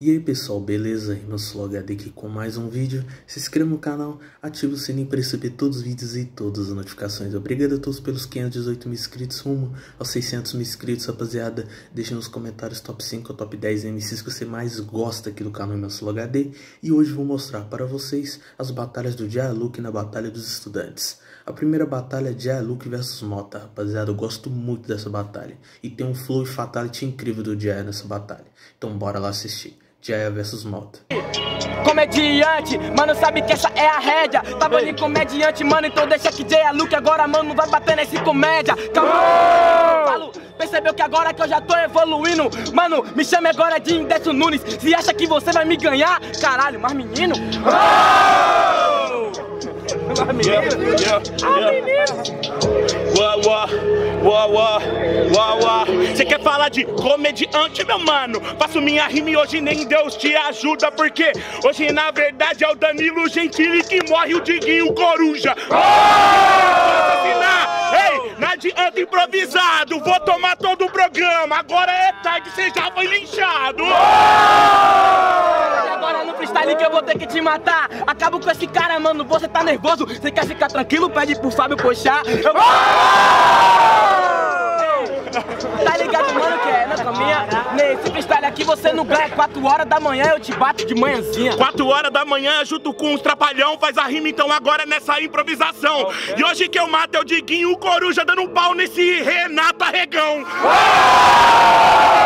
E aí pessoal, beleza? Rimanslow HD aqui com mais um vídeo. Se inscreva no canal, ative o sininho para receber todos os vídeos e todas as notificações. Obrigado a todos pelos 518 mil inscritos, rumo aos 600 mil inscritos, rapaziada. Deixe nos comentários top 5 ou top 10 MCs que você mais gosta aqui do canal Rimanslow HD. E hoje vou mostrar para vocês as batalhas do Luke na Batalha dos Estudantes. A primeira batalha é Luke versus Mota, rapaziada. Eu gosto muito dessa batalha. E tem um flow e fatality incrível do Jaya nessa batalha. Então bora lá assistir. Jaya vs Mota. Comediante, mano, sabe que essa é a rédea. Tá bom de comediante, mano, então deixa que Jaya Luke agora, mano, vai bater nesse comédia. Calma, falo, percebeu que agora que eu já tô evoluindo, mano, me chame agora de Indesso Nunes. Se acha que você vai me ganhar, caralho, mas menino. Mas menino, yeah, yeah, yeah. Você quer falar de comediante, meu mano? Faço minha rima e hoje nem Deus te ajuda, porque hoje na verdade é o Danilo Gentili que morre o Diguinho Coruja. Oh! Ei, não adianta improvisado, vou tomar todo o programa. Agora é tarde, você já foi linchado. Agora no freestyle que eu vou ter que te matar. Acabo com esse cara, mano. Você tá nervoso? Você quer ficar tranquilo? Pede pro Fábio Pochá. Eu... Tá ligado, mano, que é na caminha? Nesse freestyle aqui você não ganha 4 horas da manhã, eu te bato de manhãzinha. 4 horas da manhã, junto com os trapalhão, faz a rima então agora nessa improvisação. E hoje que eu mato é o Diguinho, o Coruja dando um pau nesse Renato Arregão. Ah,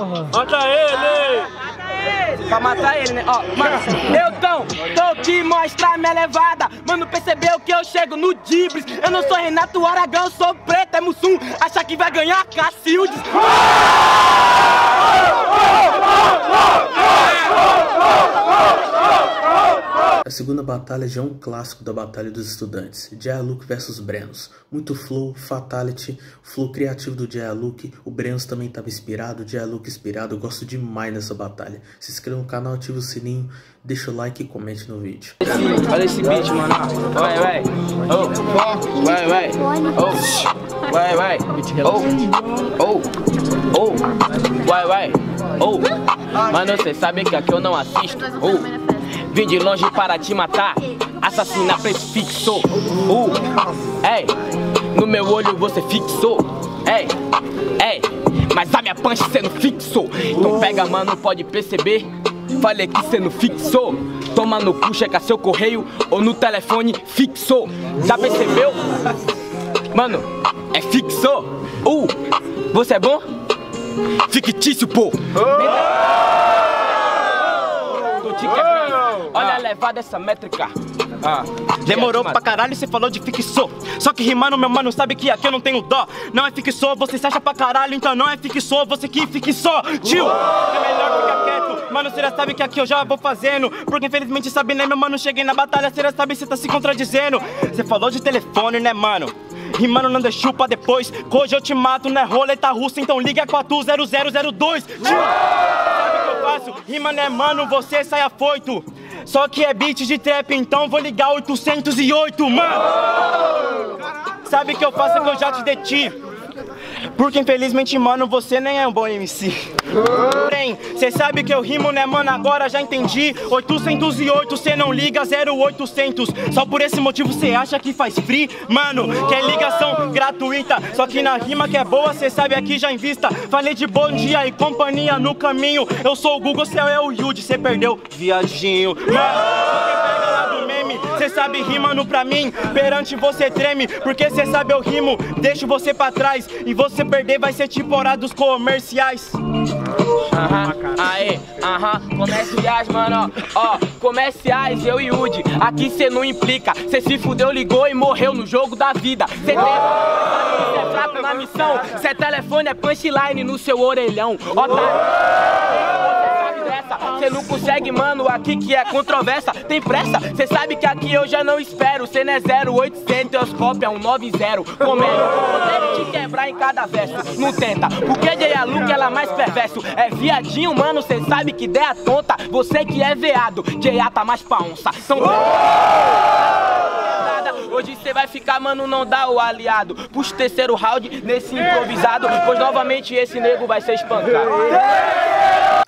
tá! Ah, Mata ele! pra matar ele, né? Ó, mano, eu tô aqui mostrar minha levada. Mano, percebeu que eu chego no Dibres. Eu não sou Renato Aragão, eu sou preto, é Mussum. Acha que vai ganhar Cacildes? A segunda batalha já é um clássico da Batalha dos Estudantes, Luke vs Brenos. Muito flow, fatality, flow criativo do Jaya Luke, o Brenos também estava inspirado, o inspirado, eu gosto demais dessa batalha. Se inscreva no canal, ative o sininho, deixa o like e comente no vídeo. Olha esse beat, mano. Vai, vai. Oh, vai, vai. Oh, vai, vai. Oh, oh, oh. Vai, vai. Oh. Mano, cê sabe que aqui eu não assisto. Oh. Vim de longe para te matar. Assassina prefixo. Uh. Ei. No meu olho você fixou. Ei. Ei. Mas a minha punch cê não fixou. Então pega, mano, pode perceber. Falei que cê não fixou. Toma no cu, checa seu correio ou no telefone fixou. Já percebeu? Mano, é fixou. Uh, você é bom? Fictício, pô. Tô te quebrando. Olha a levada dessa métrica. Ah, Demorou pra caralho, você falou de fixou. Só que rimando, meu mano, sabe que aqui eu não tenho dó. Não é fixou, você se acha pra caralho, então não é fixou, você que fixou. Tio, é melhor ficar quieto. Mano, você já sabe que aqui eu já vou fazendo. Porque infelizmente sabe, né, meu mano, cheguei na batalha, você já sabe, você tá se contradizendo. Você falou de telefone, né, mano? Rimando não deixou pra depois. Hoje eu te mato, não é roleta russa, então liga 40002. Tio, sabe o que eu faço? Rima, né, mano, você sai afoito. Só que é beat de trap, então vou ligar 808, mano. Sabe que eu faço é que eu já te deti. Porque infelizmente, mano, você nem é um bom MC. Porém, cê sabe que eu rimo, né, mano? Agora já entendi. 808, cê não liga 0800. Só por esse motivo cê acha que faz free? Mano, que é ligação gratuita. Só que na rima que é boa, cê sabe aqui já invista. Falei de bom dia e companhia no caminho. Eu sou o Google, cê é o Yudi, cê perdeu, viadinho. Mano, cê sabe rimando pra mim. Perante você treme, porque cê sabe eu rimo. Deixo você pra trás e você perder vai ser tipo hora dos comerciais. Aham, aê, aham, comerciais, mano, ó, ó, comerciais, eu e Udi, aqui cê não implica, cê se fudeu, ligou e morreu no jogo da vida, cê tem, cê é fraco na missão, cê telefone é punchline no seu orelhão, otário. Cê não consegue, mano, aqui que é controvérsia Tem pressa? Cê sabe que aqui eu já não espero. Cê não é 0800, eu cópia é um 90 Comendo, poder te quebrar em cada verso. Não tenta, porque Jaya Luke ela é mais perverso. É viadinho, mano, cê sabe que ideia tonta. Você que é veado, Jaya tá mais pra onça. São mano, não dá o aliado. Puxa o terceiro round nesse improvisado, pois novamente esse nego vai ser espancado.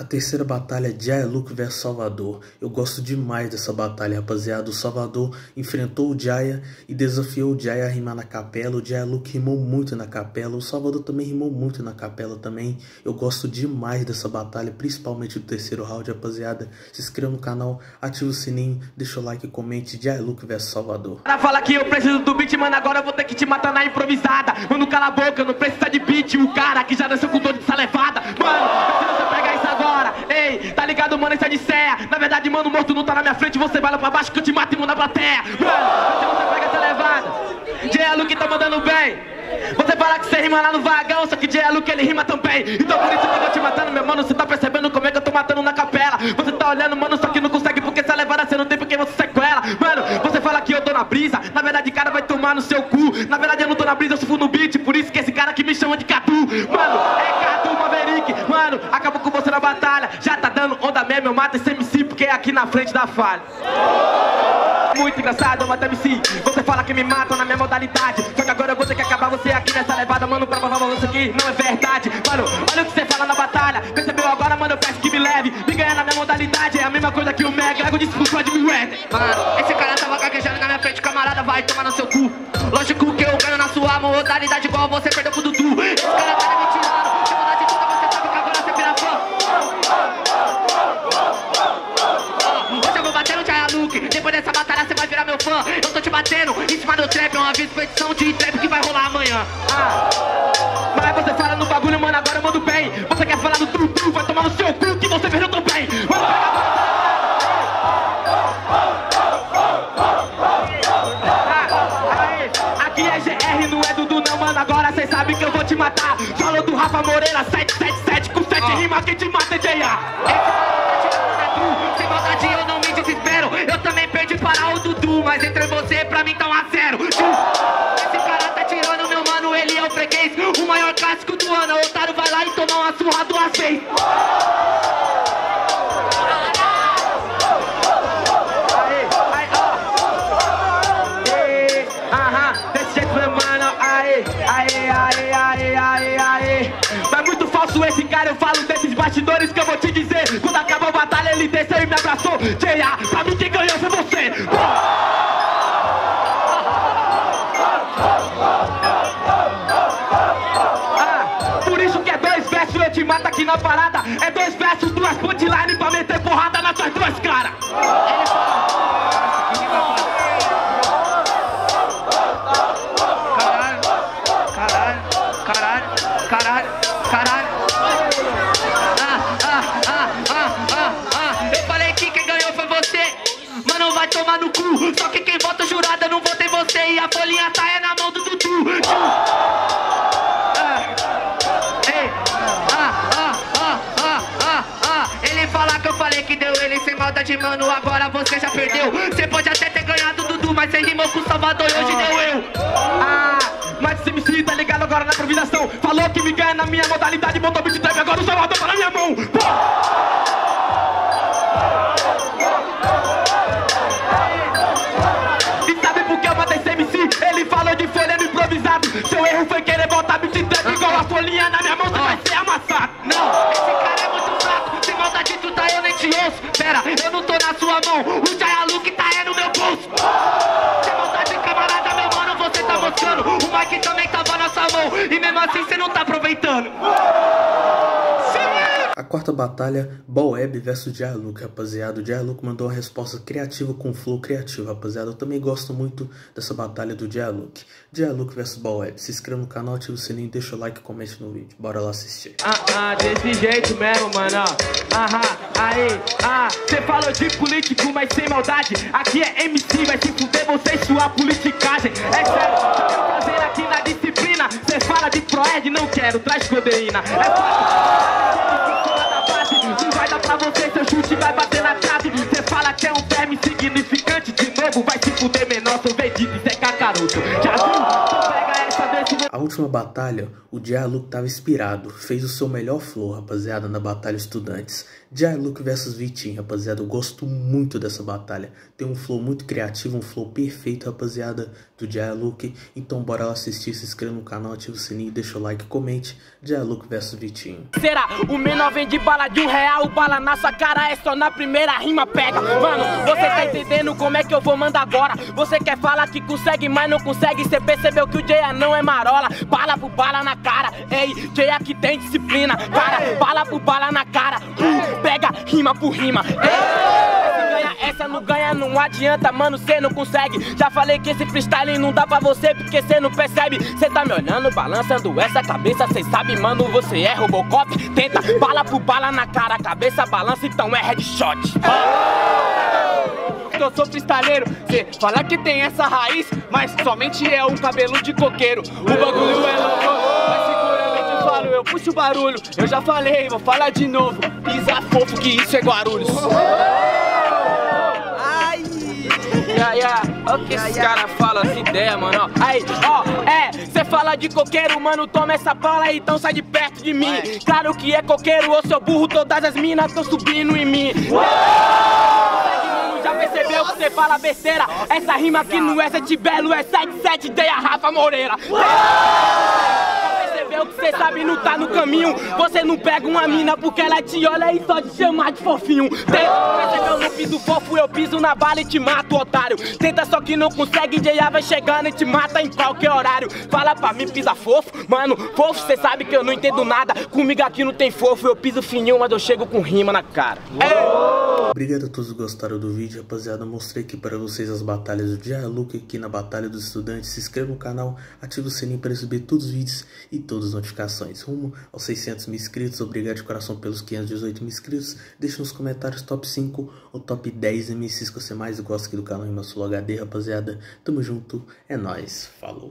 A terceira batalha é Luke vs Salvador. Eu gosto demais dessa batalha, rapaziada. O Salvador enfrentou o Jaya e desafiou o Jaya a rimar na capela. O Jaya Luke rimou muito na capela. O Salvador também rimou muito na capela também. Eu gosto demais dessa batalha, principalmente do terceiro round, rapaziada. Se inscreva no canal, ative o sininho, deixa o like e comente. Jaya Luke vs Salvador. Fala que eu preciso do beat, mano. Agora eu vou ter que te matar na improvisada. Mano, cala a boca, não precisa de beat. O cara que já dançou com dor de salevada. Mano, você pegar isso agora. Ei, tá ligado, mano? Isso é de céia. Na verdade, mano, morto não tá na minha frente. Você lá pra baixo que eu te mato e na plateia. Mano, você pega essa levada. J.L. que tá mandando bem. Você fala que você rima lá no vagão, só que J.L. que ele rima também. Então por isso que eu tô te matando, meu mano. Você tá percebendo como é que eu tô matando na capela? Você tá olhando, mano, só que não consegue porque essa levada você não tem porque você sequela. Mano, você fala que eu tô na brisa. Na verdade, cara vai tomar no seu cu. Na verdade, eu não tô na brisa, eu sou no beat. Por isso que esse cara aqui me chama de Catu. Mano, é Catu Maverick. Mano, acabou com você na batalha. Já tá dando onda mesmo, eu mato esse MC porque é aqui na frente da falha. Muito engraçado, eu mato MC. Você fala que me matam na minha modalidade. Só que agora eu vou ter que acabar você aqui nessa levada, mano, pra provar você que não é verdade. Mano, olha o que você fala na batalha. Percebeu agora, mano, eu peço que me leve. Me ganhar na minha modalidade é a mesma coisa que o Mega. Ego disputou de Mayweather. Mano, esse cara tô te batendo em cima do trap, é uma petição de trap que vai rolar amanhã. Ah. Mas você fala no bagulho, mano, agora eu mando bem. Você quer falar do Dudu, vai tomar no seu cu que você perdeu também. Mano, Ah, aê, Aqui é GR, não é Dudu não, mano, agora cê sabe que eu vou te matar Falou do Rafa Moreira, 777 com 7 rimas, quem te mata é J.A. Sem maldade eu não me desespero Eu também perdi para o Dudu Mas entre aê, aê, aê, aê, aê. Mas muito falso esse cara, eu falo desses bastidores que eu vou te dizer. Quando acabou a batalha, ele desceu e me abraçou. J.A., pra mim quem ganhou foi você. É dois versos, duas punchline pra meter porrada nas suas duas caras. Caralho, caralho, caralho, caralho, caralho. Ah, ah, ah, ah. Eu falei que quem ganhou foi você. Mano, vai tomar no cu. Só que quem vota jurada não vota em você. E a folhinha tá é na mão do Dudu. Maldade, mano. Agora você já perdeu. Você pode até ter ganhado Dudu, mas você rimou com o Salvador e hoje deu eu. Ah, mas esse MC tá ligado agora na improvisação. Falou que me ganha na minha modalidade, botou beat trap, agora o Salvador tá na minha mão. Pô! E sabe por que eu matei esse MC? Ele falou de folha no improvisado. Seu erro foi querer botar beat trap igual a folhinha na minha mão, você vai ser amassado. Não, Tá, eu nem te ouço. Pera, eu não tô na sua mão. O Jaya Luke tá é no meu bolso. Sem maldade, camarada, meu mano, você tá mostrando. O Mike também tava na sua mão. E mesmo assim você não tá aproveitando. Batalha, Boeb vs Dialuk, rapaziada. O Dialuk mandou uma resposta criativa com flow criativo, rapaziada. Eu também gosto muito dessa batalha do Dialuk. Dialuk vs Boeb. Se inscreva no canal, ativa o sininho, deixa o like e comente no vídeo. Bora lá assistir. Ah, ah, desse jeito mesmo, mano. Aham, aí, ah, cê falou de político, mas sem maldade. Aqui é MC, vai se fuder você e sua politicagem. É sério, quero fazer aqui na disciplina. Cê fala de Proerd, não quero, traz codeína. É fácil. Não vai dar pra você, seu chute vai bater na trave. Cê fala que é um verme insignificante de novo. Vai se fuder menor, seu vendido, isso é cacaroto. Já viu? A última batalha, o Dialuk tava inspirado, fez o seu melhor flow, rapaziada, na batalha estudantes. Luke versus Vitinho, rapaziada. Eu gosto muito dessa batalha. Tem um flow muito criativo, um flow perfeito, rapaziada, do Luke. Então bora lá assistir, se inscreva no canal, ativa o sininho, deixa o like, comente. Luke versus Vitinho. Será? O menor vende bala de um real, bala na sua cara é só na primeira rima pega. Mano, você tá entendendo como é que eu vou mandar agora? Você quer falar que consegue, mas não consegue. Você percebeu que o Jaya não é marola. Bala por bala na cara. Ei, Jaya que tem disciplina. Cara, bala por bala na cara. Uh, pega rima por rima. Ei, essa não ganha, não adianta, mano, cê não consegue. Já falei que esse freestyle não dá pra você porque cê não percebe. Cê tá me olhando, balançando essa cabeça, cê sabe, mano, você é Robocop. Tenta bala por bala na cara, cabeça balança, então é headshot. Que eu sou freestyleiro, cê fala que tem essa raiz, mas somente é um cabelo de coqueiro. O bagulho é louco, mas seguramente eu falo, eu puxo o barulho. Eu já falei, vou falar de novo. Pisa fofo que isso é Guarulhos. Ai! Yeah, yeah. Olha o que esses caras falam, essa ideia, mano. ó. Aí, ó, é, cê fala de coqueiro, mano, toma essa bala, então sai de perto de mim. Claro que é coqueiro, ô seu burro, todas as minas tão subindo em mim. Que você fala besteira? Essa rima aqui não é Sete Belo, é 77 de a Rafa Moreira. Percebeu que você sabe não tá no caminho? Você não pega uma mina porque ela te olha e só te chama de fofinho. Percebeu? No piso fofo, eu piso na bala e te mato, otário. Tenta só que não consegue, J.A. vai chegando e te mata em qualquer horário. Fala pra mim, pisa fofo, mano. Fofo, cê sabe que eu não entendo nada. Comigo aqui não tem fofo, eu piso fininho, mas eu chego com rima na cara. Obrigado a todos que gostaram do vídeo, rapaziada. Mostrei aqui para vocês as batalhas do Luke aqui na Batalha dos Estudantes. Se inscreva no canal, ative o sininho para receber todos os vídeos e todas as notificações. Rumo aos 600 mil inscritos. Obrigado de coração pelos 518 mil inscritos. Deixe nos comentários top 5 ou top 10 MCs que você mais gosta aqui do canal Rimasul HD, rapaziada. Tamo junto, é nóis, falou.